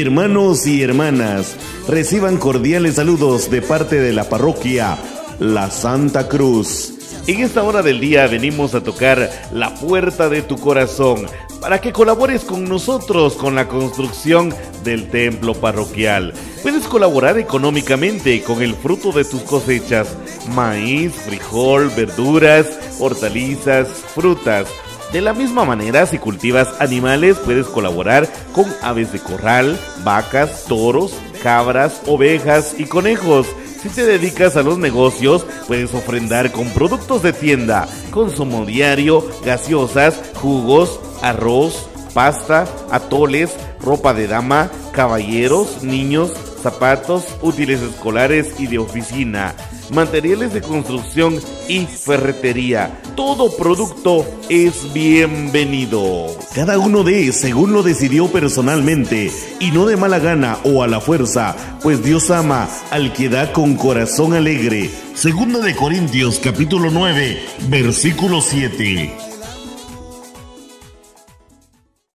Hermanos y hermanas, reciban cordiales saludos de parte de la parroquia La Santa Cruz. En esta hora del día venimos a tocar la puerta de tu corazón para que colabores con nosotros con la construcción del templo parroquial. Puedes colaborar económicamente con el fruto de tus cosechas, maíz, frijol, verduras, hortalizas, frutas de la misma manera, si cultivas animales, puedes colaborar con aves de corral, vacas, toros, cabras, ovejas y conejos. Si te dedicas a los negocios, puedes ofrendar con productos de tienda, consumo diario, gaseosas, jugos, arroz, pasta, atoles, ropa de dama, caballeros, niños, zapatos, útiles escolares y de oficina, materiales de construcción y ferretería. Todo producto es bienvenido. Cada uno de según lo decidió personalmente y no de mala gana o a la fuerza, pues Dios ama al que da con corazón alegre. Segunda de Corintios capítulo 9, versículo 7.